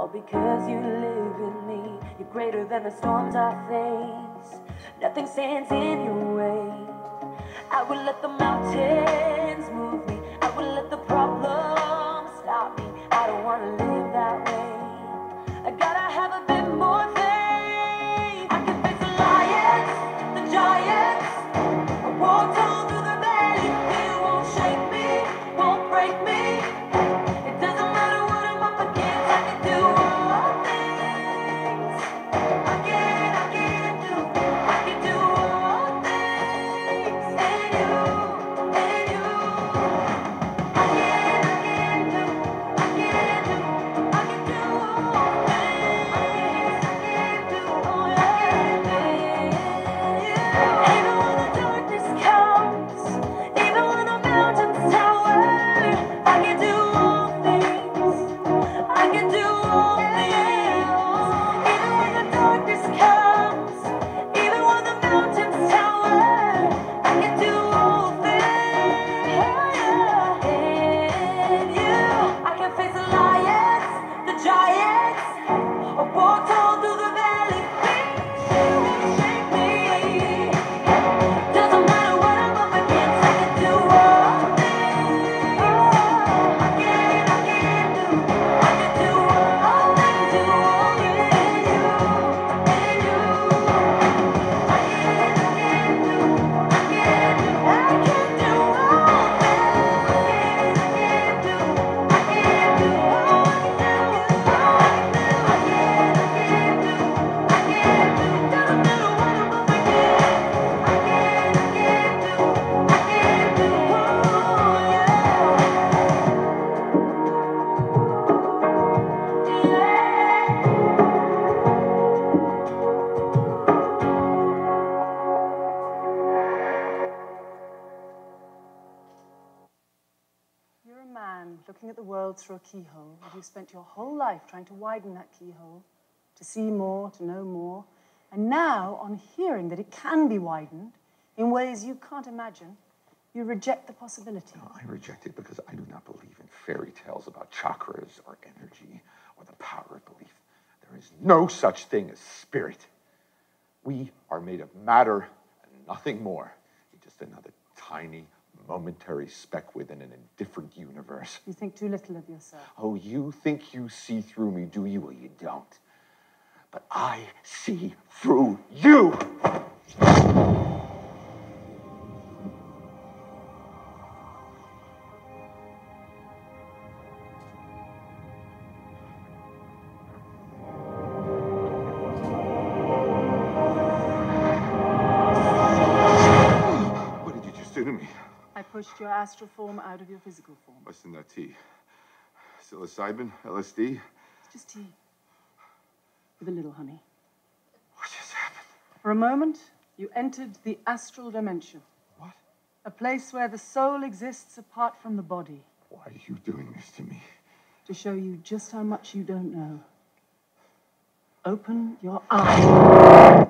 All because you live in me. You're greater than the storms I face. Nothing stands in your way. I will let the mountains keyhole, and you've spent your whole life trying to widen that keyhole, to see more, to know more. And now, on hearing that it can be widened in ways you can't imagine, you reject the possibility. I reject it because I do not believe in fairy tales about chakras or energy or the power of belief. There is no such thing as spirit. We are made of matter and nothing more. Just another tiny, momentary speck within an indifferent universe. You think too little of yourself. Oh, you think you see through me, do you? Well, you don't. But I see through you. Your astral form out of your physical form. What's in that tea? Psilocybin? LSD? It's just tea. With a little honey. What just happened? For a moment, you entered the astral dimension. What? A place where the soul exists apart from the body, Why are you doing this to me? to show you just how much you don't know. Open your eyes.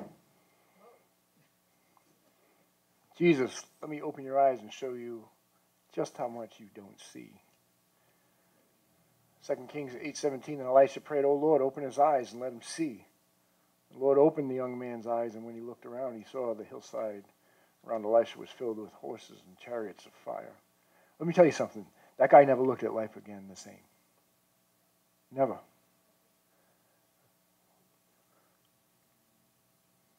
Jesus, let me open your eyes and show you just how much you don't see. 2 Kings 8:17 and Elisha prayed, "O Lord, open his eyes and let him see." The Lord opened the young man's eyes, and when he looked around, he saw the hillside around Elisha was filled with horses and chariots of fire. Let me tell you something. That guy never looked at life again the same. Never.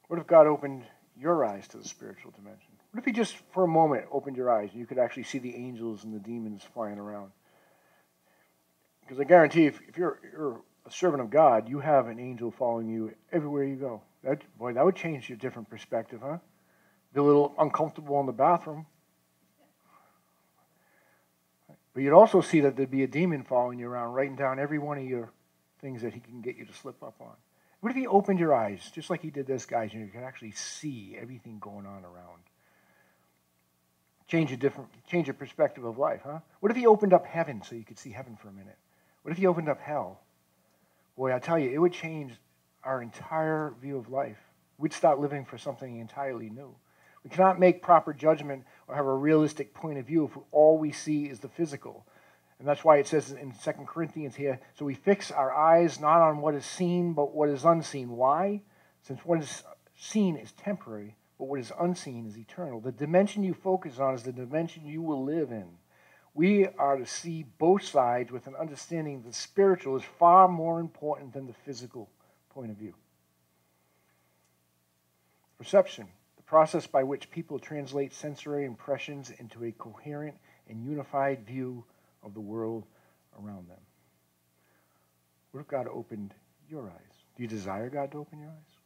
What if God opened your eyes to the spiritual dimension? What if you just for a moment opened your eyes and you could actually see the angels and the demons flying around? Because I guarantee if, if you're, you're a servant of God, you have an angel following you everywhere you go. That, boy, that would change your different perspective, huh? Be a little uncomfortable in the bathroom. But you'd also see that there'd be a demon following you around, writing down every one of your things that he can get you to slip up on. What if he opened your eyes, just like he did this, guys, and you could actually see everything going on around? Change a different, change a perspective of life, huh? What if he opened up heaven so you could see heaven for a minute? What if he opened up hell? Boy, I tell you, it would change our entire view of life. We'd start living for something entirely new. We cannot make proper judgment or have a realistic point of view if all we see is the physical. And that's why it says in 2 Corinthians here so we fix our eyes not on what is seen, but what is unseen. Why? Since what is seen is temporary, but what is unseen is eternal. The dimension you focus on is the dimension you will live in. We are to see both sides with an understanding that the spiritual is far more important than the physical point of view. Perception, the process by which people translate sensory impressions into a coherent and unified view of the world around them. What if God opened your eyes? Do you desire God to open your eyes?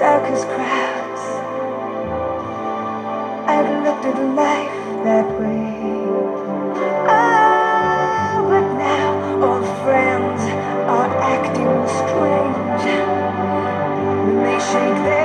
circus crowds. I've looked at life that way. Oh, but now friends are acting strange. They shake their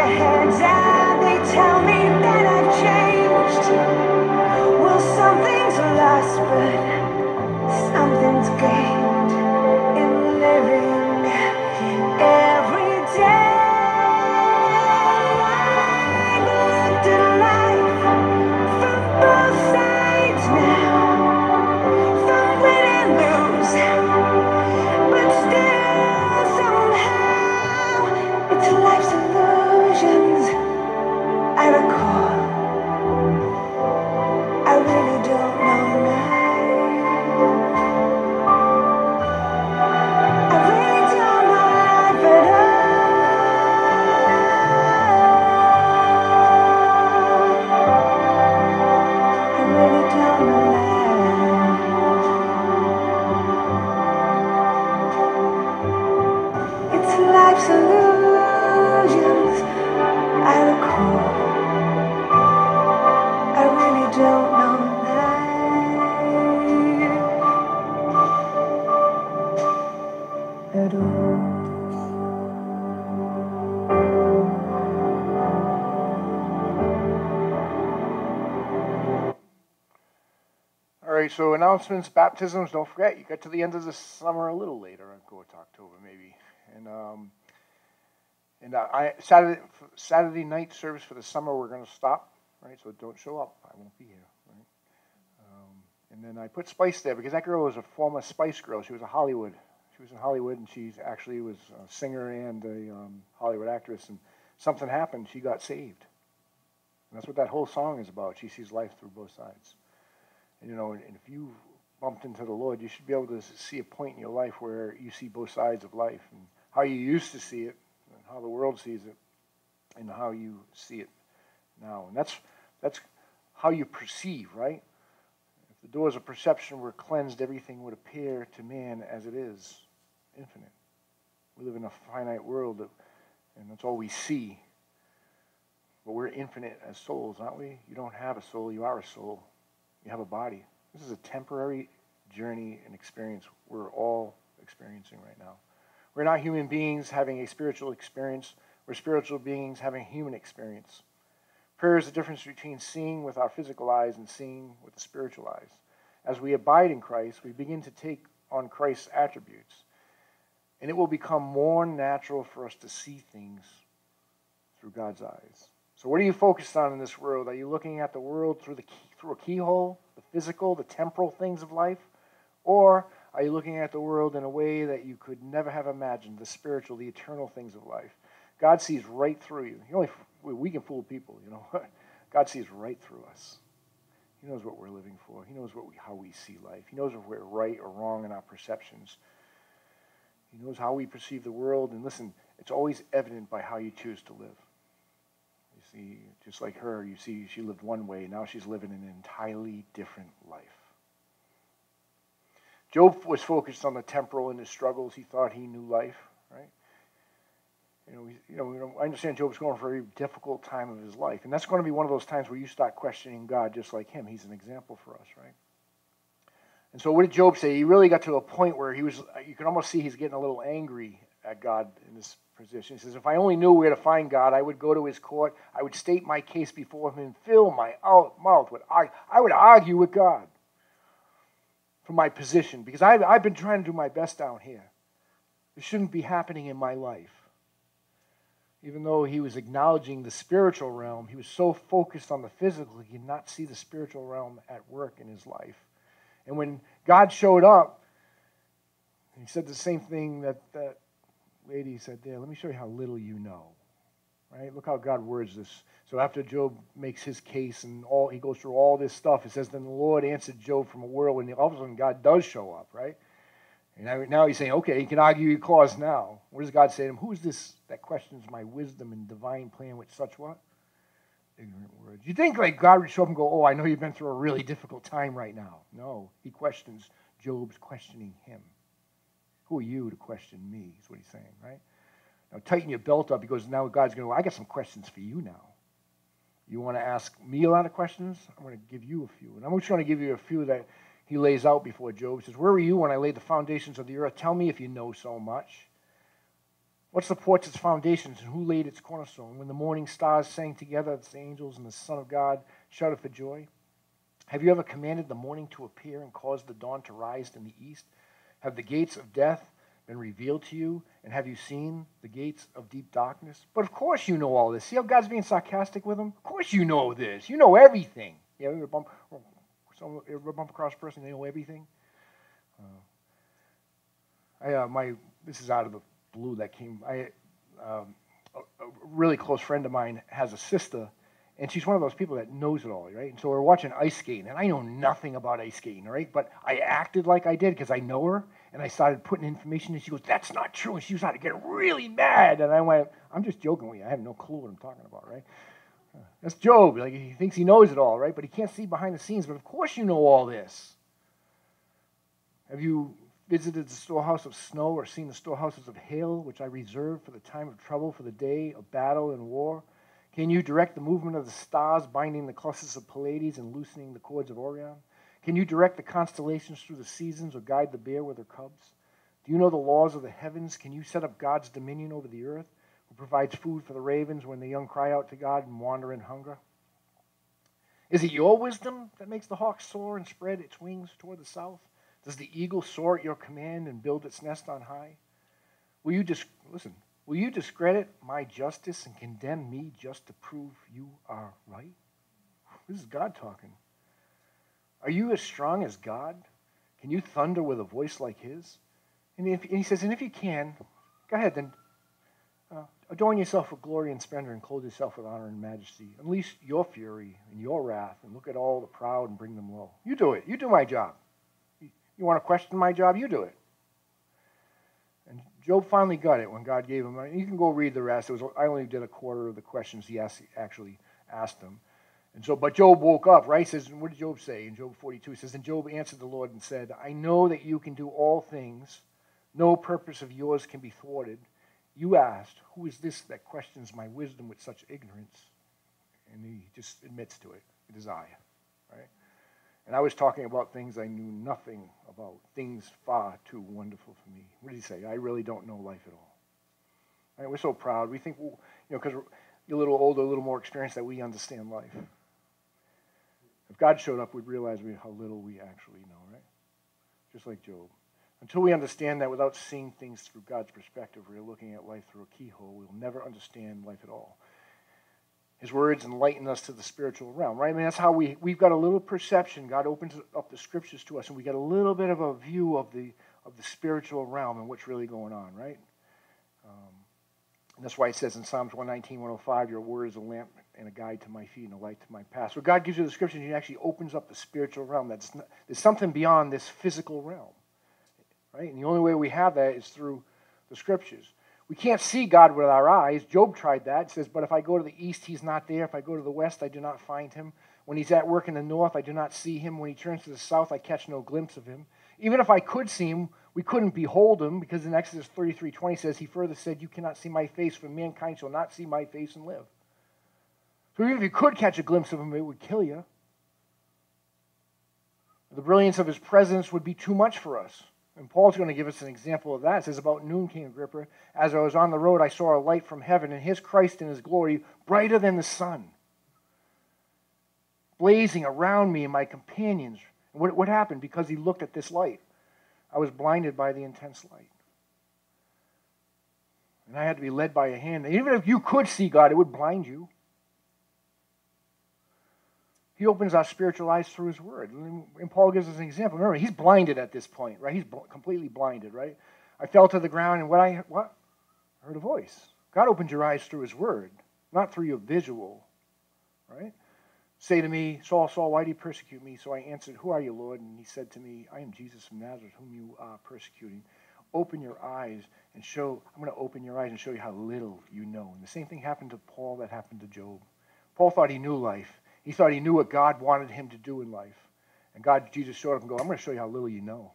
announcements, baptisms. Don't forget, you get to the end of the summer a little later, go to October maybe, and um, and uh, I Saturday Saturday night service for the summer we're going to stop, right? So don't show up. I won't be here, right? Um, and then I put Spice there because that girl was a former Spice girl. She was a Hollywood. She was in Hollywood, and she actually was a singer and a um, Hollywood actress. And something happened. She got saved. And that's what that whole song is about. She sees life through both sides you know, and if you bumped into the Lord, you should be able to see a point in your life where you see both sides of life and how you used to see it and how the world sees it and how you see it now. And that's that's how you perceive, right? If the doors of perception were cleansed, everything would appear to man as it is, infinite. We live in a finite world, that, and that's all we see. But we're infinite as souls, aren't we? You don't have a soul, you are a soul. You have a body. This is a temporary journey and experience we're all experiencing right now. We're not human beings having a spiritual experience, we're spiritual beings having a human experience. Prayer is the difference between seeing with our physical eyes and seeing with the spiritual eyes. As we abide in Christ, we begin to take on Christ's attributes, and it will become more natural for us to see things through God's eyes. So, what are you focused on in this world? Are you looking at the world through, the through a keyhole, the physical, the temporal things of life? Or are you looking at the world in a way that you could never have imagined, the spiritual, the eternal things of life? God sees right through you. Only, we can fool people, you know. God sees right through us. He knows what we're living for. He knows what we, how we see life. He knows if we're right or wrong in our perceptions. He knows how we perceive the world. And listen, it's always evident by how you choose to live. See, just like her, you see she lived one way. Now she's living an entirely different life. Job was focused on the temporal and his struggles. He thought he knew life, right? You know, you know, I understand Job's going for a very difficult time of his life, and that's going to be one of those times where you start questioning God, just like him. He's an example for us, right? And so, what did Job say? He really got to a point where he was. You can almost see he's getting a little angry at God in this position. He says, "If I only knew where to find God, I would go to His court. I would state my case before Him and fill my mouth with. I, I would argue with God for my position because I've, I've been trying to do my best down here. This shouldn't be happening in my life." even though he was acknowledging the spiritual realm, he was so focused on the physical, he did not see the spiritual realm at work in his life. And when God showed up, he said the same thing that that lady said there. Let me show you how little you know. Right? Look how God words this. So after Job makes his case and all he goes through all this stuff, it says, Then the Lord answered Job from a whirlwind. All of a sudden God does show up, right? And now he's saying, okay, he can argue your cause now. What does God say to him? Who is this that questions my wisdom and divine plan with such what? Ignorant words. You think like God would show up and go, oh, I know you've been through a really difficult time right now. No, he questions Job's questioning him. Who are you to question me? Is what he's saying, right? Now tighten your belt up because now God's going to go, I got some questions for you now. You want to ask me a lot of questions? I'm going to give you a few. And I'm just going to give you a few that he lays out before Job. He says, Where were you when I laid the foundations of the earth? Tell me if you know so much. What supports its foundations and who laid its cornerstone? When the morning stars sang together, the angels and the Son of God shouted for joy. Have you ever commanded the morning to appear and caused the dawn to rise in the east? Have the gates of death been revealed to you? And have you seen the gates of deep darkness? But of course you know all this. See how God's being sarcastic with him? Of course you know this. You know everything. Yeah, bump, some bump across a person, they know everything. Uh, I, uh, my, this is out of the blue that came. I, um, a, a, really close friend of mine has a sister, and she's one of those people that knows it all, right? And so we're watching ice skating, and I know nothing about ice skating, right? But I acted like I did because I know her, and I started putting information, and she goes, "That's not true," and she started to get really mad, and I went, "I'm just joking with you. I have no clue what I'm talking about, right?" That's Job. Like he thinks he knows it all, right? But he can't see behind the scenes. But of course you know all this. Have you visited the storehouse of snow or seen the storehouses of hail, which I reserve for the time of trouble, for the day of battle and war? Can you direct the movement of the stars, binding the clusters of Pleiades and loosening the cords of Orion? Can you direct the constellations through the seasons or guide the bear with her cubs? Do you know the laws of the heavens? Can you set up God's dominion over the earth? who provides food for the ravens when the young cry out to God and wander in hunger? Is it your wisdom that makes the hawk soar and spread its wings toward the south? Does the eagle soar at your command and build its nest on high? Will you dis- listen? Will you discredit my justice and condemn me just to prove you are right? This is God talking. Are you as strong as God? Can you thunder with a voice like His? And, if, and he says, and if you can, go ahead, then uh, adorn yourself with glory and splendor and clothe yourself with honor and majesty. Unleash your fury and your wrath and look at all the proud and bring them low. You do it. You do my job. You, you want to question my job? You do it. Job finally got it when God gave him. You can go read the rest. It was I only did a quarter of the questions he asked, actually asked him. And so, but Job woke up, right? He says, what did Job say in Job 42? He says, and Job answered the Lord and said, I know that you can do all things. No purpose of yours can be thwarted. You asked, who is this that questions my wisdom with such ignorance? And he just admits to it. It is I, right? And I was talking about things I knew nothing about, things far too wonderful for me. What did he say? I really don't know life at all. Right? We're so proud. We think, well, you know, because you're a little older, a little more experienced, that we understand life. If God showed up, we'd realize we, how little we actually know, right? Just like Job. Until we understand that without seeing things through God's perspective, we're looking at life through a keyhole, we'll never understand life at all. His words enlighten us to the spiritual realm, right? I mean, that's how we, we've got a little perception. God opens up the scriptures to us, and we get a little bit of a view of the, of the spiritual realm and what's really going on, right? Um, and that's why it says in Psalms 119, 105, your word is a lamp and a guide to my feet and a light to my path. So God gives you the scriptures, and He actually opens up the spiritual realm. That's not, there's something beyond this physical realm, right? And the only way we have that is through the scriptures. We can't see God with our eyes. Job tried that. It says, But if I go to the east, he's not there. If I go to the west, I do not find him. When he's at work in the north, I do not see him. When he turns to the south, I catch no glimpse of him. Even if I could see him, we couldn't behold him, because in Exodus 33 20 says, He further said, You cannot see my face, for mankind shall not see my face and live. So even if you could catch a glimpse of him, it would kill you. The brilliance of his presence would be too much for us. And Paul's going to give us an example of that. It says, About noon, King Agrippa, as I was on the road, I saw a light from heaven, and his Christ in his glory, brighter than the sun, blazing around me and my companions. What, what happened? Because he looked at this light. I was blinded by the intense light. And I had to be led by a hand. And even if you could see God, it would blind you. He opens our spiritual eyes through his word. And Paul gives us an example. Remember, he's blinded at this point, right? He's completely blinded, right? I fell to the ground, and what I what? I heard a voice. God opened your eyes through his word, not through your visual, right? Say to me, Saul, Saul, why do you persecute me? So I answered, Who are you, Lord? And he said to me, I am Jesus from Nazareth, whom you are persecuting. Open your eyes and show, I'm going to open your eyes and show you how little you know. And the same thing happened to Paul that happened to Job. Paul thought he knew life. He thought he knew what God wanted him to do in life. And God, Jesus showed up and go, I'm going to show you how little you know.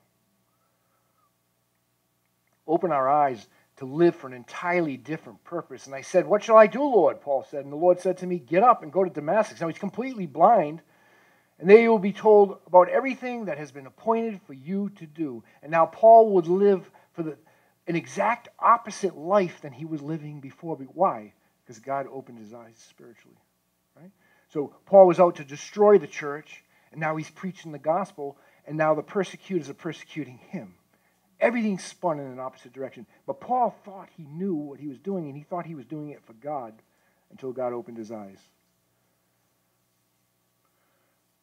Open our eyes to live for an entirely different purpose. And I said, What shall I do, Lord? Paul said. And the Lord said to me, Get up and go to Damascus. Now he's completely blind. And there you will be told about everything that has been appointed for you to do. And now Paul would live for the, an exact opposite life than he was living before. But Why? Because God opened his eyes spiritually. So Paul was out to destroy the church, and now he's preaching the gospel, and now the persecutors are persecuting him. Everything spun in an opposite direction. But Paul thought he knew what he was doing, and he thought he was doing it for God until God opened his eyes.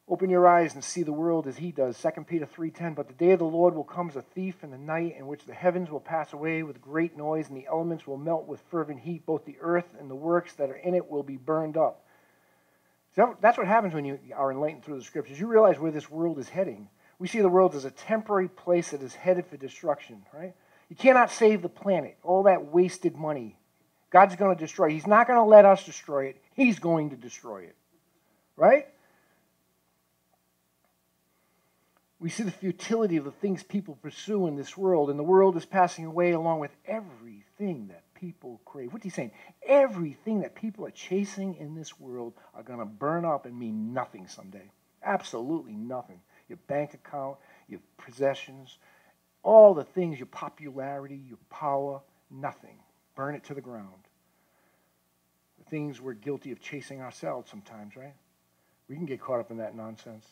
Open your eyes and see the world as he does. 2 Peter 3:10. But the day of the Lord will come as a thief in the night, in which the heavens will pass away with great noise, and the elements will melt with fervent heat. Both the earth and the works that are in it will be burned up. So that's what happens when you are enlightened through the scriptures. You realize where this world is heading. We see the world as a temporary place that is headed for destruction, right? You cannot save the planet, all that wasted money. God's going to destroy it. He's not going to let us destroy it, He's going to destroy it, right? We see the futility of the things people pursue in this world, and the world is passing away along with everything that people crave. What's he saying? Everything that people are chasing in this world are going to burn up and mean nothing someday. Absolutely nothing. Your bank account, your possessions, all the things, your popularity, your power, nothing. Burn it to the ground. The things we're guilty of chasing ourselves sometimes, right? We can get caught up in that nonsense.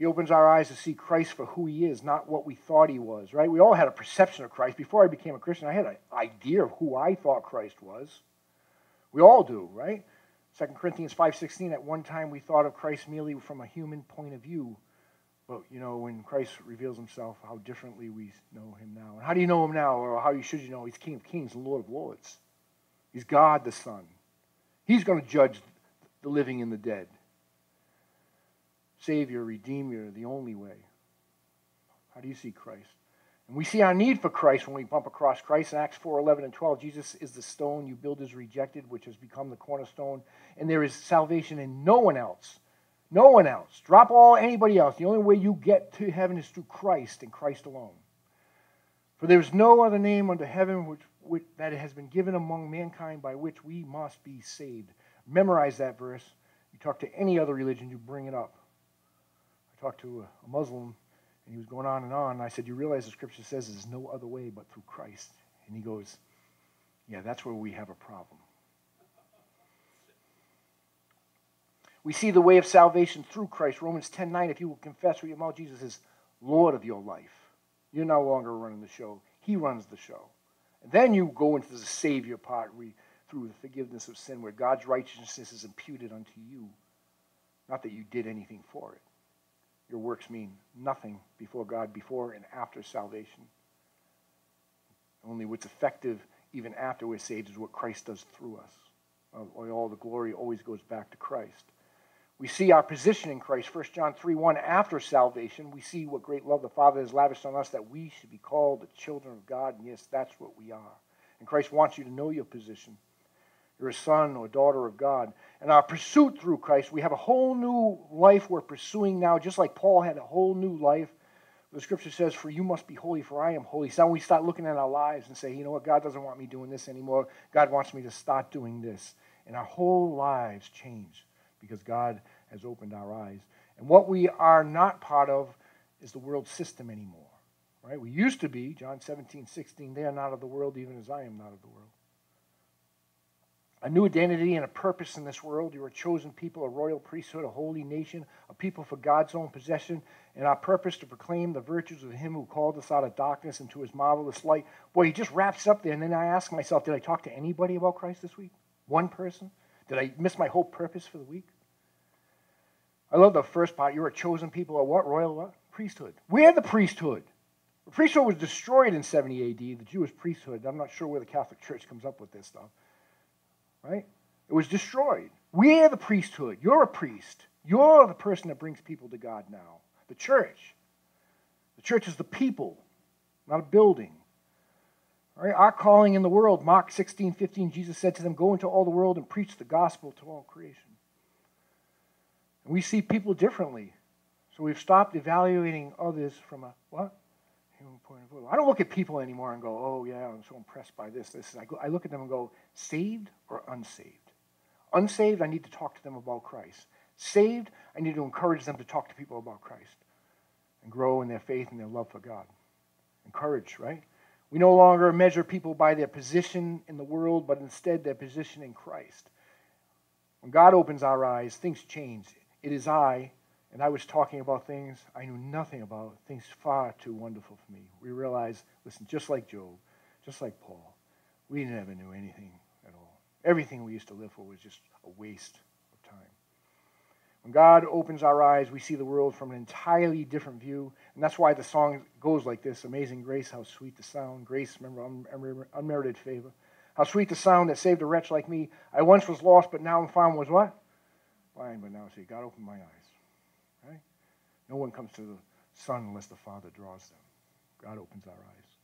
He opens our eyes to see Christ for who he is, not what we thought he was, right? We all had a perception of Christ. Before I became a Christian, I had an idea of who I thought Christ was. We all do, right? 2 Corinthians 5.16, at one time we thought of Christ merely from a human point of view. But, you know, when Christ reveals himself, how differently we know him now. And how do you know him now? Or how should you know? He's King of kings and Lord of lords. He's God the Son. He's going to judge the living and the dead. Savior, Redeemer, the only way. How do you see Christ? And we see our need for Christ when we bump across Christ in Acts 4 11 and 12. Jesus is the stone you builders rejected, which has become the cornerstone. And there is salvation in no one else. No one else. Drop all anybody else. The only way you get to heaven is through Christ and Christ alone. For there is no other name under heaven which, which, that has been given among mankind by which we must be saved. Memorize that verse. You talk to any other religion, you bring it up. Talked to a, Muslim, and he was going on and on. And I said, You realize the scripture says there's no other way but through Christ? And he goes, Yeah, that's where we have a problem. We see the way of salvation through Christ. Romans 10 9, if you will confess with your mouth Jesus is Lord of your life, you're no longer running the show. He runs the show. And then you go into the Savior part we, through the forgiveness of sin, where God's righteousness is imputed unto you. Not that you did anything for it. Your works mean nothing before God, before and after salvation. Only what's effective even after we're saved is what Christ does through us. All the glory always goes back to Christ. We see our position in Christ. 1 John 3 1, after salvation, we see what great love the Father has lavished on us that we should be called the children of God. And yes, that's what we are. And Christ wants you to know your position. You're a son or daughter of God. And our pursuit through Christ, we have a whole new life we're pursuing now, just like Paul had a whole new life. The scripture says, For you must be holy, for I am holy. So we start looking at our lives and say, You know what? God doesn't want me doing this anymore. God wants me to start doing this. And our whole lives change because God has opened our eyes. And what we are not part of is the world system anymore. Right? We used to be, John 17, 16, they are not of the world, even as I am not of the world. A new identity and a purpose in this world. You are a chosen people, a royal priesthood, a holy nation, a people for God's own possession, and our purpose to proclaim the virtues of Him who called us out of darkness into His marvelous light. Boy, he just wraps up there, and then I ask myself, did I talk to anybody about Christ this week? One person? Did I miss my whole purpose for the week? I love the first part. You're a chosen people, a what? Royal what? Priesthood. We're the priesthood. The priesthood was destroyed in 70 AD, the Jewish priesthood. I'm not sure where the Catholic Church comes up with this stuff. Right? It was destroyed. We're the priesthood. You're a priest. You're the person that brings people to God now. The church. The church is the people, not a building. All right? Our calling in the world, Mark 16, 15, Jesus said to them, Go into all the world and preach the gospel to all creation. And we see people differently. So we've stopped evaluating others from a what? Human point of view. I don't look at people anymore and go, oh, yeah, I'm so impressed by this. this. I, go, I look at them and go, saved or unsaved? Unsaved, I need to talk to them about Christ. Saved, I need to encourage them to talk to people about Christ and grow in their faith and their love for God. Encourage, right? We no longer measure people by their position in the world, but instead their position in Christ. When God opens our eyes, things change. It is I, and I was talking about things I knew nothing about, things far too wonderful for me. We realize, listen, just like Job, just like Paul, we never knew anything at all. Everything we used to live for was just a waste of time. When God opens our eyes, we see the world from an entirely different view. And that's why the song goes like this Amazing grace, how sweet the sound. Grace, remember, unmerited favor. How sweet the sound that saved a wretch like me. I once was lost, but now I'm found. Was what? Blind, but now see. God opened my eyes. No one comes to the Son unless the Father draws them. God opens our eyes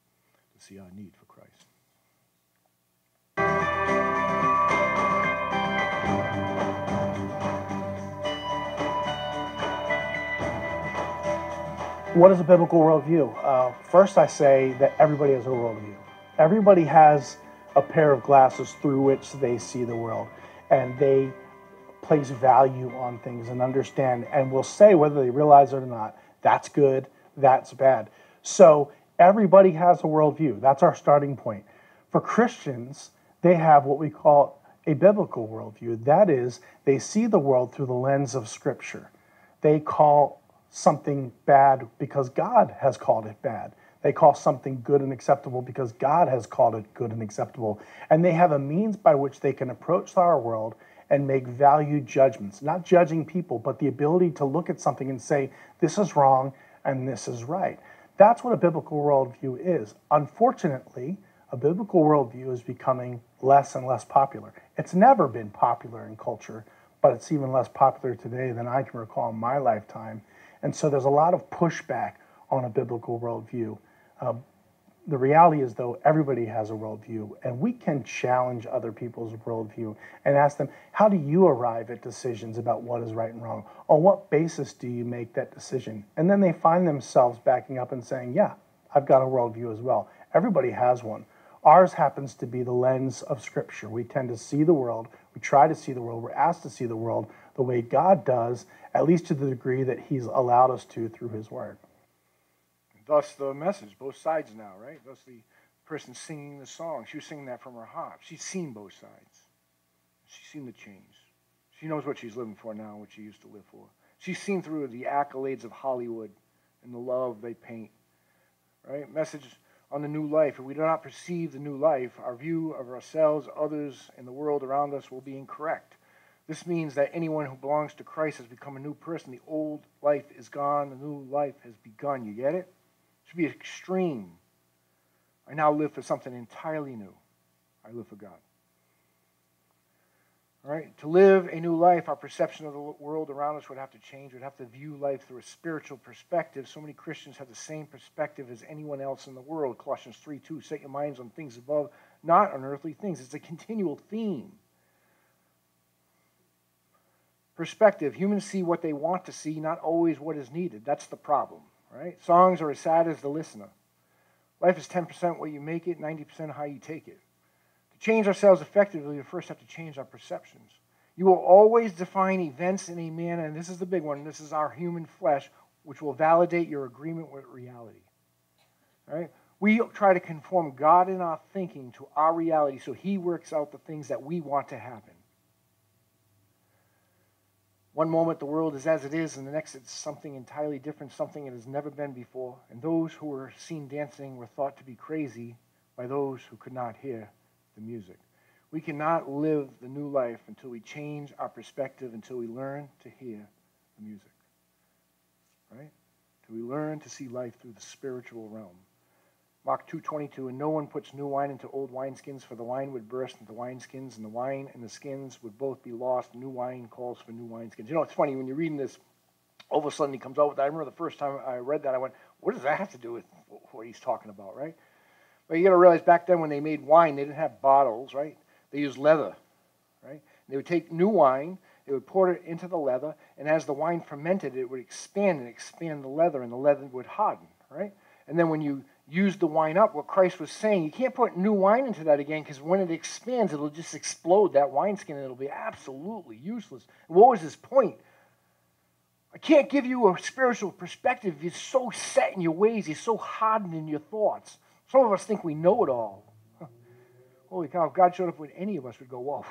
to see our need for Christ. What is a biblical worldview? Uh, first, I say that everybody has a worldview. Everybody has a pair of glasses through which they see the world, and they place value on things and understand and will say whether they realize it or not. That's good, that's bad. So everybody has a worldview. That's our starting point. For Christians, they have what we call a biblical worldview. That is, they see the world through the lens of Scripture. They call something bad because God has called it bad. They call something good and acceptable because God has called it good and acceptable. And they have a means by which they can approach our world and make value judgments, not judging people, but the ability to look at something and say, this is wrong and this is right. That's what a biblical worldview is. Unfortunately, a biblical worldview is becoming less and less popular. It's never been popular in culture, but it's even less popular today than I can recall in my lifetime. And so there's a lot of pushback on a biblical worldview. Um, the reality is, though, everybody has a worldview, and we can challenge other people's worldview and ask them, how do you arrive at decisions about what is right and wrong? On what basis do you make that decision? And then they find themselves backing up and saying, yeah, I've got a worldview as well. Everybody has one. Ours happens to be the lens of Scripture. We tend to see the world, we try to see the world, we're asked to see the world the way God does, at least to the degree that He's allowed us to through His Word. Thus the message, both sides now, right? Thus the person singing the song. She was singing that from her heart. She's seen both sides. She's seen the change. She knows what she's living for now what she used to live for. She's seen through the accolades of Hollywood and the love they paint. Right? Message on the new life. If we do not perceive the new life, our view of ourselves, others, and the world around us will be incorrect. This means that anyone who belongs to Christ has become a new person. The old life is gone, the new life has begun. You get it? Should be extreme. I now live for something entirely new. I live for God. All right? To live a new life, our perception of the world around us would have to change. We'd have to view life through a spiritual perspective. So many Christians have the same perspective as anyone else in the world. Colossians 3 2, set your minds on things above, not on earthly things. It's a continual theme. Perspective. Humans see what they want to see, not always what is needed. That's the problem, right? Songs are as sad as the listener. Life is 10% what you make it, 90% how you take it. To change ourselves effectively, we first have to change our perceptions. You will always define events in a manner, and this is the big one, this is our human flesh, which will validate your agreement with reality. Right? We try to conform God in our thinking to our reality so He works out the things that we want to happen. One moment the world is as it is, and the next it's something entirely different, something it has never been before. And those who were seen dancing were thought to be crazy by those who could not hear the music. We cannot live the new life until we change our perspective, until we learn to hear the music. Right? Until we learn to see life through the spiritual realm. Mark 2.22, and no one puts new wine into old wineskins, for the wine would burst into wineskins, and the wine and the skins would both be lost. New wine calls for new wineskins. You know, it's funny, when you're reading this, all of a sudden he comes out with that. I remember the first time I read that, I went, what does that have to do with what he's talking about, right? But you got to realize back then when they made wine, they didn't have bottles, right? They used leather, right? They would take new wine, they would pour it into the leather, and as the wine fermented, it would expand and expand the leather, and the leather would harden, right? And then when you use the wine up, what Christ was saying, you can't put new wine into that again because when it expands, it'll just explode that wineskin and it'll be absolutely useless. What was his point? I can't give you a spiritual perspective. You're so set in your ways, you're so hardened in your thoughts. Some of us think we know it all. Holy cow, if God showed up with any of us, we'd go, whoa,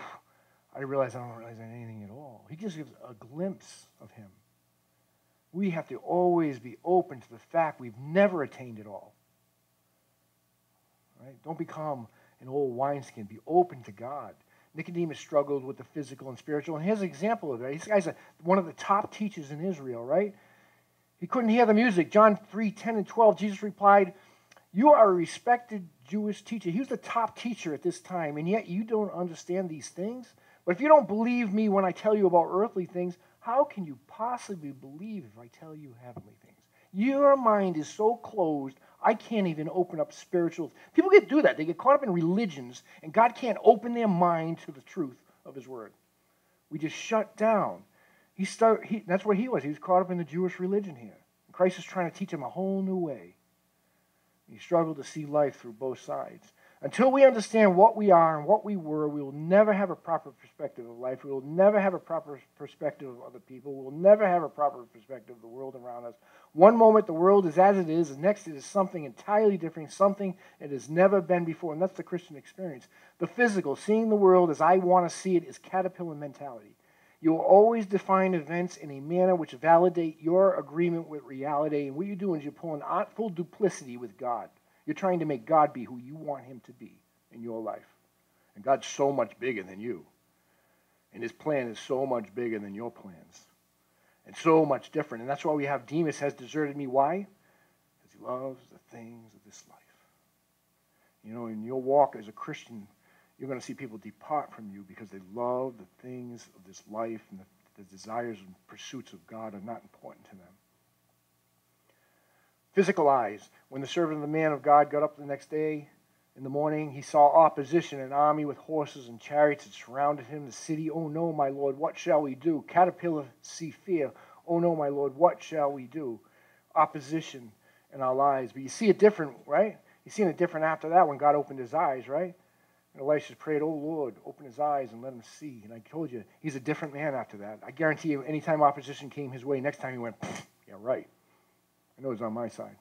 I realize I don't realize anything at all. He just gives a glimpse of him. We have to always be open to the fact we've never attained it all. Right? Don't become an old wineskin. Be open to God. Nicodemus struggled with the physical and spiritual. And an example of that. This guy's a, one of the top teachers in Israel, right? He couldn't hear the music. John 3 10 and 12, Jesus replied, You are a respected Jewish teacher. He was the top teacher at this time, and yet you don't understand these things? But if you don't believe me when I tell you about earthly things, how can you possibly believe if I tell you heavenly things? Your mind is so closed, I can't even open up spiritual. People get do that. They get caught up in religions, and God can't open their mind to the truth of His Word. We just shut down. He start. He, that's where he was. He was caught up in the Jewish religion here. Christ is trying to teach him a whole new way. He struggled to see life through both sides. Until we understand what we are and what we were, we will never have a proper perspective of life. We will never have a proper perspective of other people. We will never have a proper perspective of the world around us. One moment the world is as it is, the next it is something entirely different, something it has never been before. And that's the Christian experience. The physical, seeing the world as I want to see it, is caterpillar mentality. You will always define events in a manner which validate your agreement with reality. And what you're doing is you're pulling artful duplicity with God. You're trying to make God be who you want him to be in your life. And God's so much bigger than you. And his plan is so much bigger than your plans. And so much different. And that's why we have Demas has deserted me. Why? Because he loves the things of this life. You know, in your walk as a Christian, you're going to see people depart from you because they love the things of this life and the, the desires and pursuits of God are not important to them. Physical eyes. When the servant of the man of God got up the next day in the morning, he saw opposition, an army with horses and chariots that surrounded him. The city, oh no, my Lord, what shall we do? Caterpillar see fear, oh no, my Lord, what shall we do? Opposition in our lives. But you see it different, right? You see it different after that when God opened his eyes, right? And Elisha prayed, Oh Lord, open his eyes and let him see. And I told you, he's a different man after that. I guarantee you, anytime opposition came his way, next time he went, Yeah, right. I know he's on my side.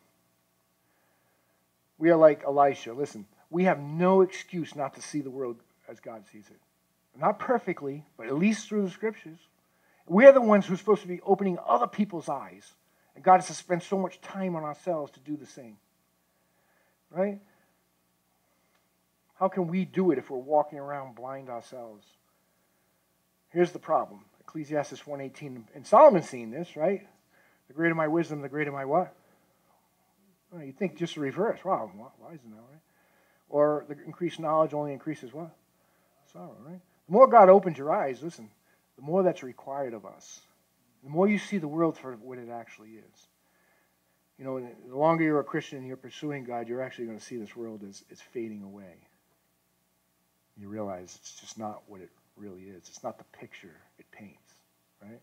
We are like Elisha. Listen, we have no excuse not to see the world as God sees it. Not perfectly, but at least through the scriptures. We're the ones who are supposed to be opening other people's eyes. And God has to spend so much time on ourselves to do the same. Right? How can we do it if we're walking around blind ourselves? Here's the problem. Ecclesiastes 1:18 and Solomon's seen this, right? The greater my wisdom, the greater my what? Well, you think just the reverse. Wow, why isn't that right? Or the increased knowledge only increases what? Sorrow, right? The more God opens your eyes, listen, the more that's required of us. The more you see the world for what it actually is. You know, the longer you're a Christian and you're pursuing God, you're actually going to see this world as, as fading away. You realize it's just not what it really is. It's not the picture it paints, right?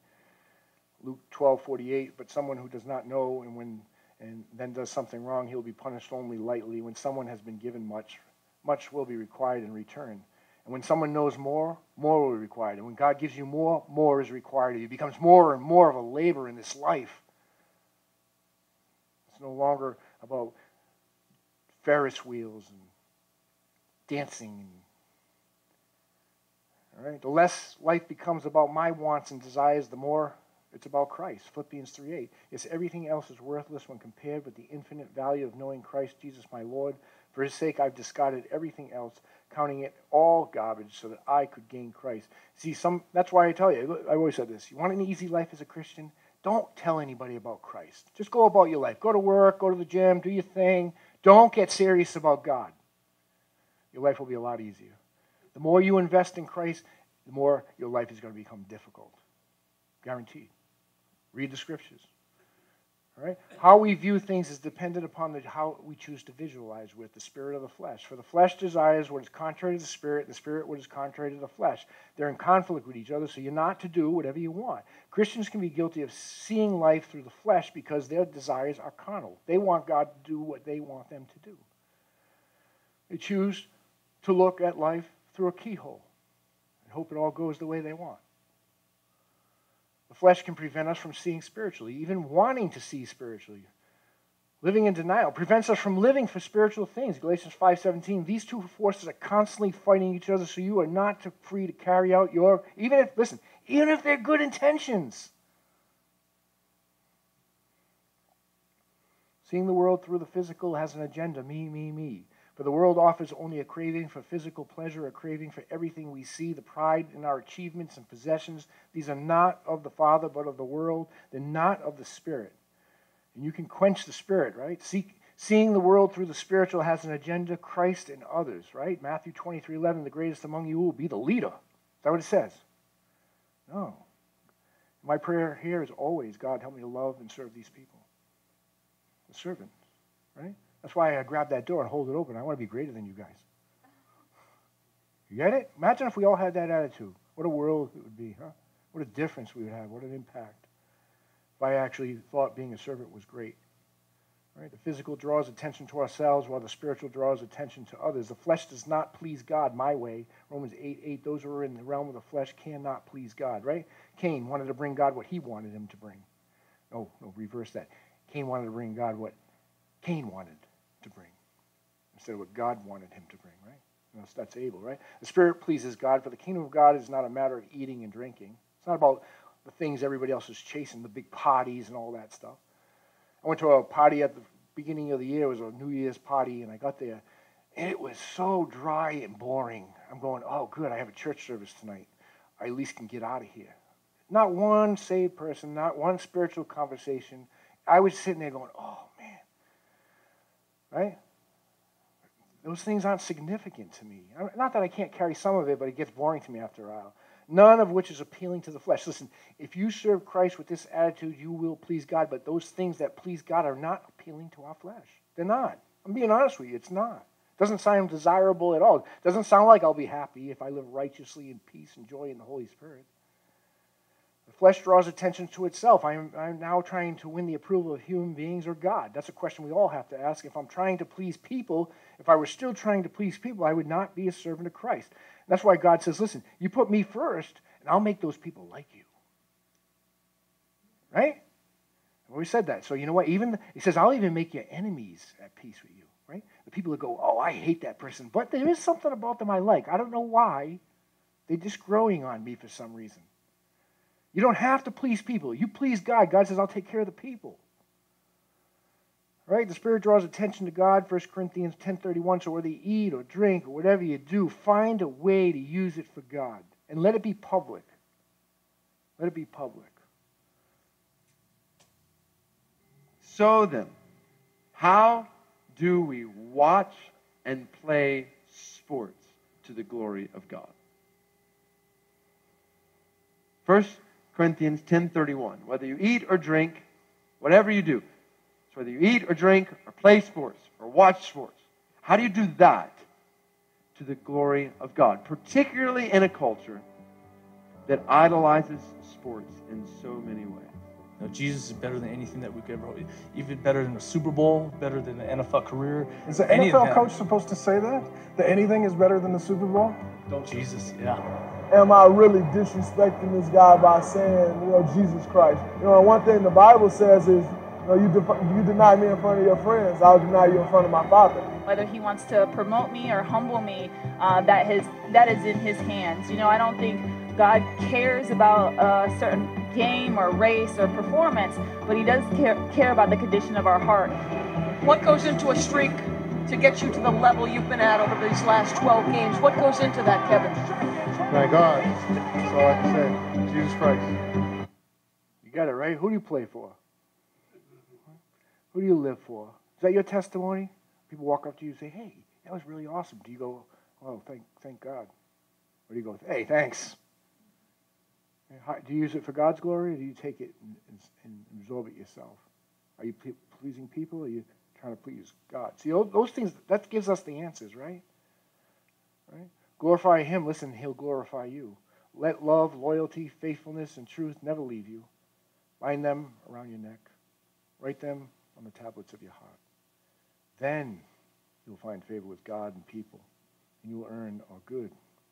Luke 12, 48, but someone who does not know and when and then does something wrong, he'll be punished only lightly. When someone has been given much, much will be required in return. And when someone knows more, more will be required. And when God gives you more, more is required. Of you. It becomes more and more of a labor in this life. It's no longer about Ferris wheels and dancing. All right? The less life becomes about my wants and desires, the more it's about Christ. Philippians 3.8. Yes, everything else is worthless when compared with the infinite value of knowing Christ Jesus my Lord. For his sake, I've discarded everything else, counting it all garbage so that I could gain Christ. See, some that's why I tell you, I always said this. You want an easy life as a Christian? Don't tell anybody about Christ. Just go about your life. Go to work, go to the gym, do your thing. Don't get serious about God. Your life will be a lot easier. The more you invest in Christ, the more your life is going to become difficult. Guaranteed. Read the scriptures. All right? How we view things is dependent upon the, how we choose to visualize with the spirit of the flesh. For the flesh desires what is contrary to the spirit, and the spirit what is contrary to the flesh. They're in conflict with each other, so you're not to do whatever you want. Christians can be guilty of seeing life through the flesh because their desires are carnal. They want God to do what they want them to do. They choose to look at life through a keyhole and hope it all goes the way they want. The flesh can prevent us from seeing spiritually, even wanting to see spiritually. Living in denial prevents us from living for spiritual things. Galatians 5:17. These two forces are constantly fighting each other, so you are not free to carry out your even if listen, even if they're good intentions. Seeing the world through the physical has an agenda, me, me, me. For the world offers only a craving for physical pleasure, a craving for everything we see, the pride in our achievements and possessions. These are not of the Father, but of the world. They're not of the Spirit. And you can quench the Spirit, right? Seek, seeing the world through the spiritual has an agenda, Christ and others, right? Matthew 23 11, the greatest among you will be the leader. Is that what it says? No. My prayer here is always, God, help me to love and serve these people. The servant, right? That's why I grab that door and hold it open. I want to be greater than you guys. You get it? Imagine if we all had that attitude. What a world it would be, huh? What a difference we would have. What an impact. If I actually thought being a servant was great. Right? The physical draws attention to ourselves while the spiritual draws attention to others. The flesh does not please God my way. Romans 8 8, those who are in the realm of the flesh cannot please God, right? Cain wanted to bring God what he wanted him to bring. No, no, reverse that. Cain wanted to bring God what Cain wanted to bring instead of what God wanted him to bring, right? That's, that's Abel, right? The Spirit pleases God, for the kingdom of God is not a matter of eating and drinking. It's not about the things everybody else is chasing, the big parties and all that stuff. I went to a party at the beginning of the year. It was a New Year's party, and I got there, and it was so dry and boring. I'm going, oh, good, I have a church service tonight. I at least can get out of here. Not one saved person, not one spiritual conversation. I was sitting there going, oh. Right? Those things aren't significant to me. Not that I can't carry some of it, but it gets boring to me after a while. None of which is appealing to the flesh. Listen, if you serve Christ with this attitude, you will please God, but those things that please God are not appealing to our flesh. They're not. I'm being honest with you, it's not. Doesn't sound desirable at all. Doesn't sound like I'll be happy if I live righteously in peace and joy in the Holy Spirit. Flesh draws attention to itself. I'm, I'm now trying to win the approval of human beings or God. That's a question we all have to ask. If I'm trying to please people, if I were still trying to please people, I would not be a servant of Christ. That's why God says, listen, you put me first, and I'll make those people like you. Right? We said that. So you know what? Even he says, I'll even make your enemies at peace with you. Right? The people that go, oh, I hate that person, but there is something about them I like. I don't know why. They're just growing on me for some reason. You don't have to please people. You please God. God says, I'll take care of the people. Right? The Spirit draws attention to God, 1 Corinthians 10.31. So whether you eat or drink or whatever you do, find a way to use it for God. And let it be public. Let it be public. So then, how do we watch and play sports to the glory of God? 1 Corinthians 10:31 whether you eat or drink whatever you do so whether you eat or drink or play sports or watch sports how do you do that to the glory of God particularly in a culture that idolizes sports in so many ways Now, Jesus is better than anything that we could ever hope. Even better than a Super Bowl, better than an NFL career. Is the NFL coach supposed to say that? That anything is better than the Super Bowl? Don't Jesus, yeah. Am I really disrespecting this guy by saying, you know, Jesus Christ? You know, one thing the Bible says is, you know, you, def- you deny me in front of your friends, I'll deny you in front of my Father. whether he wants to promote me or humble me uh, that his that is in his hands you know i don't think god cares about a certain game or race or performance but he does care, care about the condition of our heart What goes into a streak to get you to the level you've been at over these last 12 games? What goes into that, Kevin? Thank God. That's all I can say. Jesus Christ. You got it right. Who do you play for? Who do you live for? Is that your testimony? People walk up to you and say, "Hey, that was really awesome." Do you go, "Oh, thank, thank God," or do you go, "Hey, thanks"? Do you use it for God's glory, or do you take it and, and, absorb it yourself? Are you ple- pleasing people, or are you trying to please God? See, those things that gives us the answers, right? Right. Glorify Him. Listen, He'll glorify you. Let love, loyalty, faithfulness, and truth never leave you. Bind them around your neck. Write them on the tablets of your heart. Then you'll find favor with God and people, and you will earn a good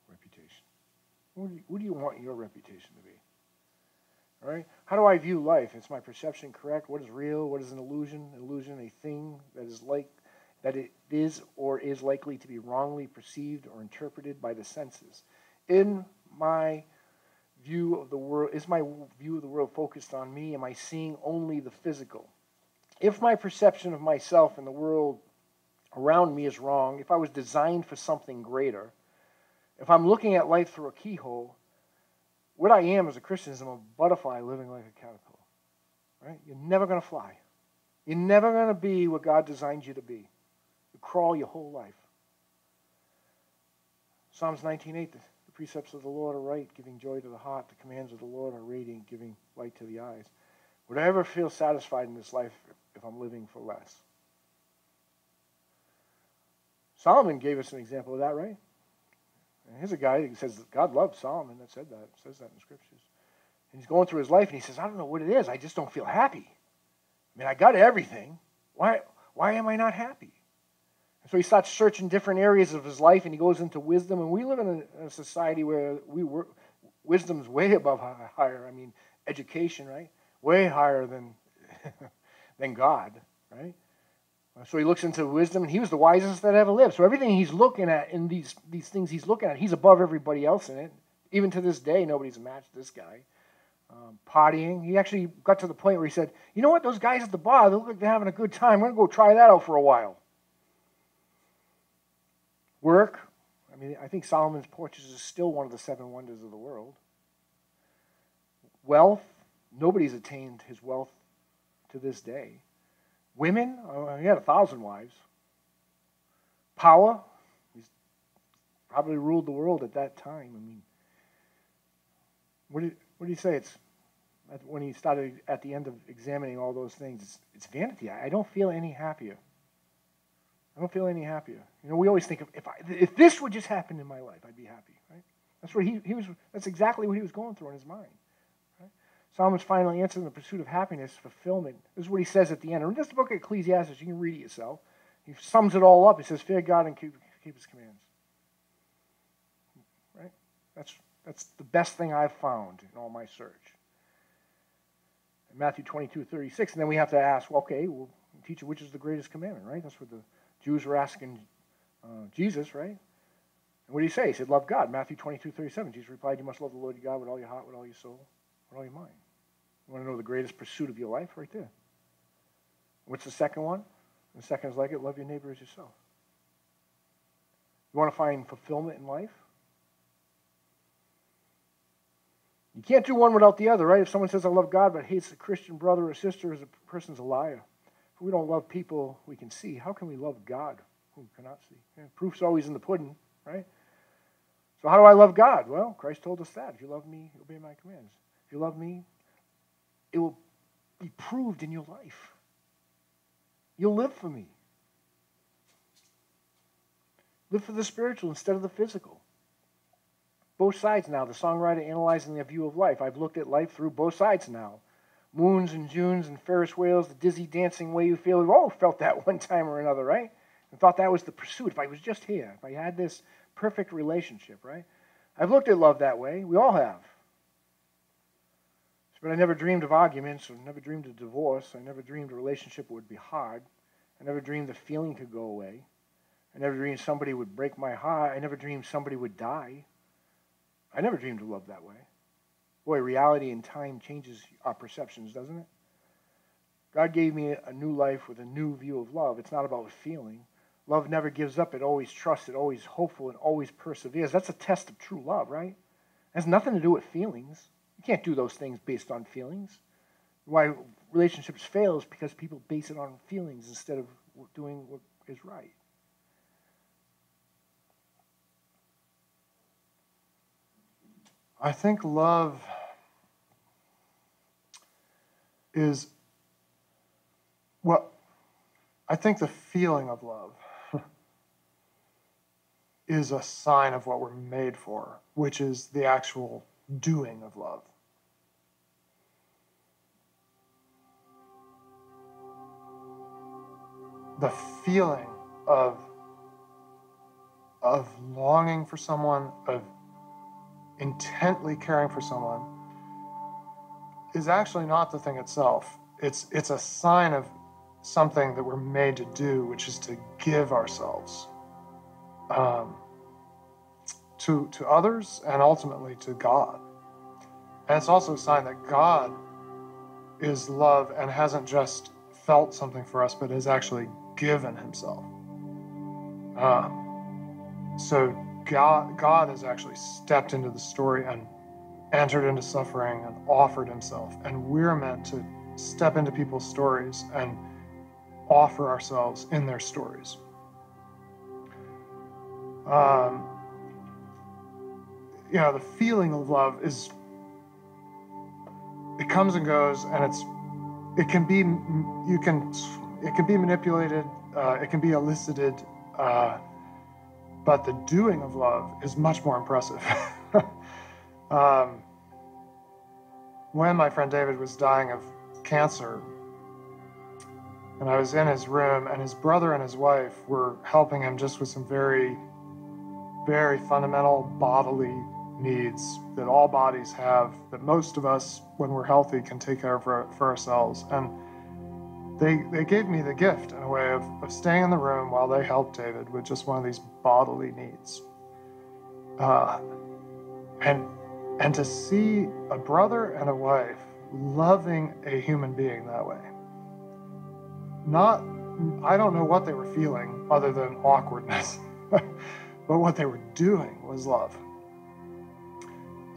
reputation. What do you, want your reputation to be? All right? How do I view life? Is my perception correct? What is real? What is an illusion? Illusion, a thing that is like that it is or is likely to be wrongly perceived or interpreted by the senses. In my view of the world, is my view of the world focused on me? Am I seeing only the physical? If my perception of myself and the world around me is wrong, if I was designed for something greater, if I'm looking at life through a keyhole, what I am as a Christian is I'm a butterfly living like a caterpillar. Right? You're never going to fly. You're never going to be what God designed you to be. Crawl your whole life. Psalms 19:8, the, the precepts of the Lord are right, giving joy to the heart. The commands of the Lord are radiant, giving light to the eyes. Would I ever feel satisfied in this life if I'm living for less? Solomon gave us an example of that, right? And here's a guy that says God loves Solomon. That said that says that in the scriptures. And he's going through his life, and he says, "I don't know what it is. I just don't feel happy. I mean, I got everything. Why? Why am I not happy?" So he starts searching different areas of his life, and he goes into wisdom. And we live in a, a society where we work, wisdom's way above higher. I mean, education, right? Way higher than than God, right? So he looks into wisdom, and he was the wisest that ever lived. So everything he's looking at in these these things he's looking at, he's above everybody else in it. Even to this day, nobody's matched this guy. Um, partying, he actually got to the point where he said, "You know what? Those guys at the bar, they look like they're having a good time. We're gonna go try that out for a while." Work. I mean, I think Solomon's porches is still one of the seven wonders of the world. Wealth. Nobody's attained his wealth to this day. Women, uh, he had a thousand wives. Power, he's probably ruled the world at that time. I mean, what do you, what do you say? It's when he started at the end of examining all those things, it's, it's vanity. I don't feel any happier. I don't feel any happier. You know, we always think of if I, if this would just happen in my life, I'd be happy, right? That's what he, he was. That's exactly what he was going through in his mind. Right? Solomon's finally answering the pursuit of happiness, fulfillment. This is what he says at the end. And this the book of Ecclesiastes. You can read it yourself. He sums it all up. He says, "Fear God and keep, keep His commands." Right? That's that's the best thing I've found in all my search. In Matthew 22, 36. And then we have to ask, well, okay, well, teacher, which is the greatest commandment, right? That's what the Jews were asking uh, Jesus, right? And what did he say? He said, love God. Matthew 22, 37. Jesus replied, you must love the Lord your God with all your heart, with all your soul, with all your mind. You want to know the greatest pursuit of your life? Right there. What's the second one? The second is like it, love your neighbor as yourself. You want to find fulfillment in life? You can't do one without the other, right? If someone says, I love God, but hates a Christian brother or sister, as a person's a liar. If we don't love people we can see, how can we love God whom we cannot see? Yeah, proof's always in the pudding, right? So how do I love God? Well, Christ told us that. If you love me, obey my commands. If you love me, it will be proved in your life. You'll live for me. Live for the spiritual instead of the physical. Both sides now. The songwriter analyzing their view of life. I've looked at life through both sides now. Moons and Junes and Ferris wheels, the dizzy dancing way you feel. We've all felt that one time or another, right? And thought that was the pursuit. If I was just here, if I had this perfect relationship, right? I've looked at love that way. We all have. But I never dreamed of arguments, or never dreamed of divorce. I never dreamed a relationship would be hard. I never dreamed the feeling could go away. I never dreamed somebody would break my heart. I never dreamed somebody would die. I never dreamed of love that way. Boy, reality and time changes our perceptions, doesn't it? God gave me a new life with a new view of love. It's not about feeling. Love never gives up. It always trusts. It always hopeful. It always perseveres. That's a test of true love, right? It has nothing to do with feelings. You can't do those things based on feelings. Why relationships fail is because people base it on feelings instead of doing what is right. I think love is well, I think the feeling of love is a sign of what we're made for, which is the actual doing of love. The feeling of of longing for someone, of intently caring for someone is actually not the thing itself. It's it's a sign of something that we're made to do, which is to give ourselves um, to to others and ultimately to God. And it's also a sign that God is love and hasn't just felt something for us, but has actually given Himself. Um, so God, God has actually stepped into the story and entered into suffering and offered himself. And we're meant to step into people's stories and offer ourselves in their stories. Um, you know, the feeling of love is, it comes and goes, and it's, it can be, you can, it can be manipulated, uh, it can be elicited. Uh, but the doing of love is much more impressive. um, when my friend David was dying of cancer, and I was in his room, and his brother and his wife were helping him just with some very, very fundamental bodily needs that all bodies have, that most of us, when we're healthy, can take care of for, for ourselves. And they, they gave me the gift in a way of, of staying in the room while they helped David with just one of these bodily needs. Uh, and, and to see a brother and a wife loving a human being that way. Not, I don't know what they were feeling other than awkwardness, but what they were doing was love.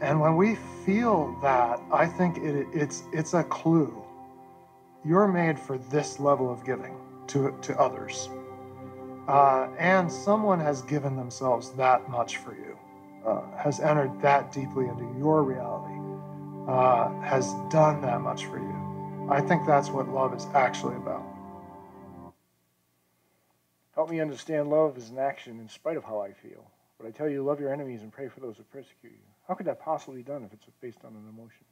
And when we feel that, I think it, it's, it's a clue you're made for this level of giving to, to others. Uh, and someone has given themselves that much for you, uh, has entered that deeply into your reality. uh, has done that much for you. I think that's what love is actually about. Help me understand love is an action in spite of how I feel. But I tell you, love your enemies and pray for those who persecute you. How could that possibly be done if it's based on an emotion?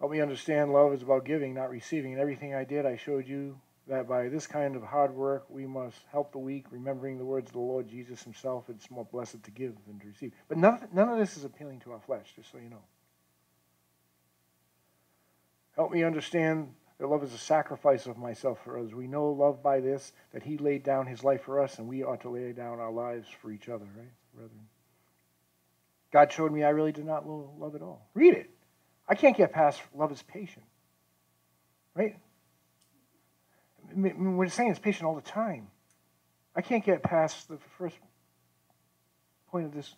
Help me understand love is about giving, not receiving. And everything I did, I showed you that by this kind of hard work, we must help the weak, remembering the words of the Lord Jesus himself, it's more blessed to give than to receive. But none, none of this is appealing to our flesh, just so you know. Help me understand that love is a sacrifice of myself for others. We know love by this, that he laid down his life for us, and we ought to lay down our lives for each other, right, brethren? God showed me I really did not love at all. Read it. I can't get past love is patient, right? We're saying it's patient all the time. I can't get past the first point of this.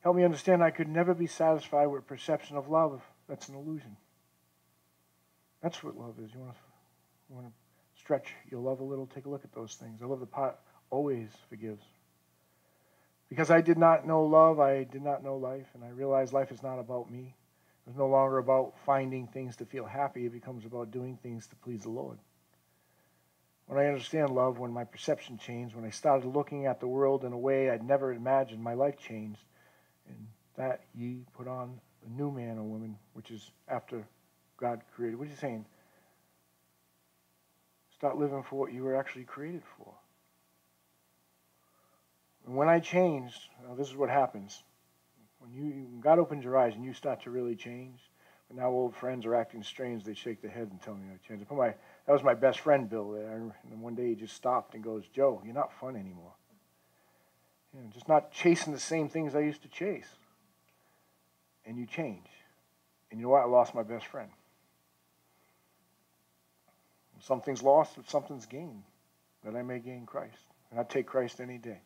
Help me understand I could never be satisfied with perception of love. That's an illusion. That's what love is. You want to, you want to stretch your love a little? Take a look at those things. I love the pot always forgives. Because I did not know love, I did not know life, and I realized life is not about me. It's no longer about finding things to feel happy. It becomes about doing things to please the Lord. When I understand love, when my perception changed, when I started looking at the world in a way I'd never imagined, my life changed. And that ye put on a new man or woman, which is after God created. What are you saying? Start living for what you were actually created for. And when I changed, this is what happens. When you when God opens your eyes and you start to really change, but now old friends are acting strange, they shake their head and tell me I changed. I put my that was my best friend Bill and one day he just stopped and goes, "Joe, you're not fun anymore. You know, just not chasing the same things I used to chase." And you change, and you know what? I lost my best friend. Something's lost, but something's gained. That I may gain Christ, and I take Christ any day.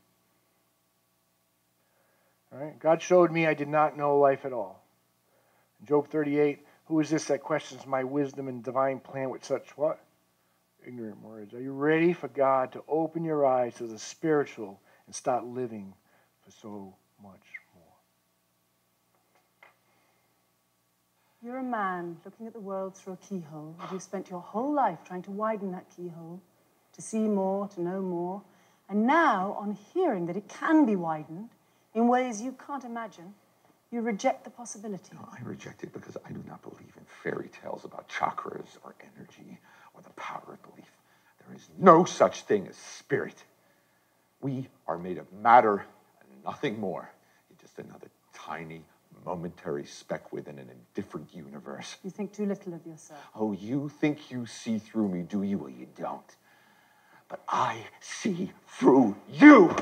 Right? God showed me I did not know life at all. Job 38, who is this that questions my wisdom and divine plan with such what? Ignorant words. Are you ready for God to open your eyes to the spiritual and start living for so much more? You're a man looking at the world through a keyhole, and you've spent your whole life trying to widen that keyhole, to see more, to know more. And now, on hearing that it can be widened in ways you can't imagine, you reject the possibility. I reject it because I do not believe in fairy tales about chakras or energy or the power of belief. There is no such thing as spirit. We are made of matter and nothing more. You're just another tiny, momentary speck within an indifferent universe. You think too little of yourself. Oh, you think you see through me, do you? Well, you don't. But I see through you.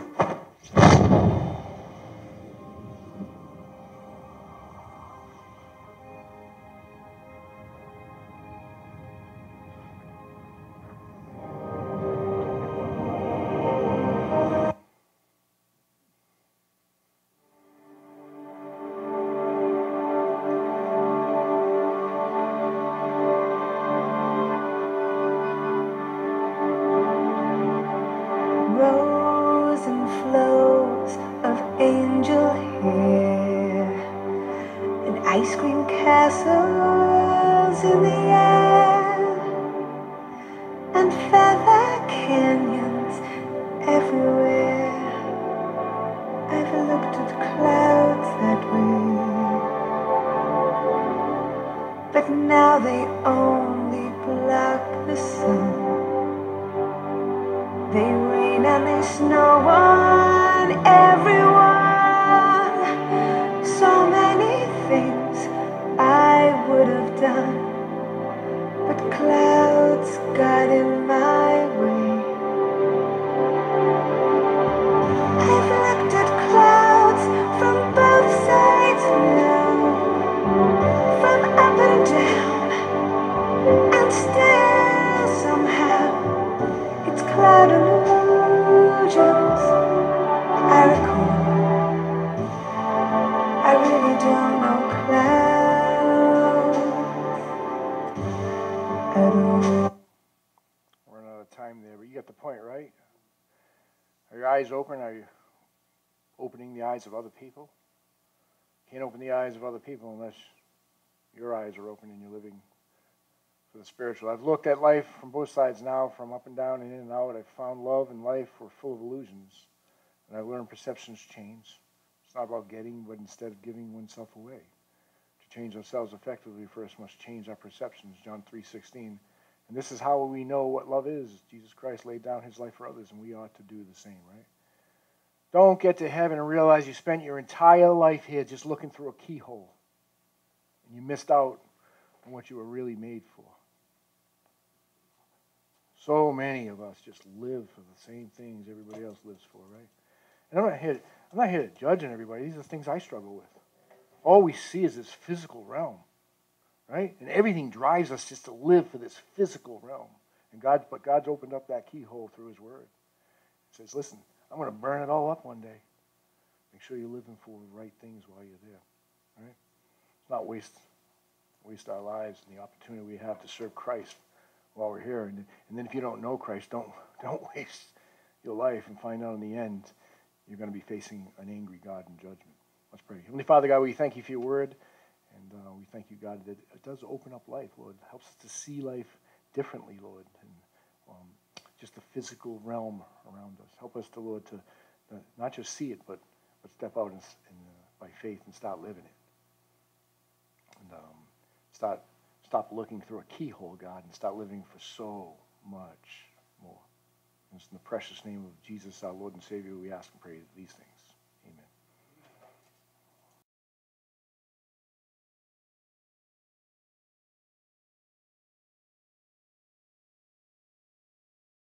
Eyes of other people? can't open the eyes of other people unless your eyes are open and you're living for the spiritual. I've looked at life from both sides now, from up and down and in and out. I've found love and life were full of illusions. And I've learned perceptions change. It's not about getting, but instead of giving oneself away. To change ourselves effectively, first must change our perceptions. John 3.16. And this is how we know what love is. Jesus Christ laid down his life for others, and we ought to do the same, right? Don't get to heaven and realize you spent your entire life here just looking through a keyhole. And you missed out on what you were really made for. So many of us just live for the same things everybody else lives for, right? And I'm not here, I'm not here to judge on everybody. These are things I struggle with. All we see is this physical realm, right? And everything drives us just to live for this physical realm. And God, but God's opened up that keyhole through His Word. He says, "Listen, I'm going to burn it all up one day. Make sure you're living for the right things while you're there, right? Not waste waste our lives and the opportunity we have to serve Christ while we're here. And, and then if you don't know Christ, don't don't waste your life and find out in the end you're going to be facing an angry God in judgment. Let's pray. Heavenly Father God, we thank you for your word. And uh, we thank you, God, that it does open up life, Lord. It helps us to see life differently, Lord. Just the physical realm around us. Help us to, Lord, to not just see it, but, but step out uh, by faith and start living it. And um, start, stop looking through a keyhole, God, and start living for so much more. And it's in the precious name of Jesus, our Lord and Savior, we ask and pray these things.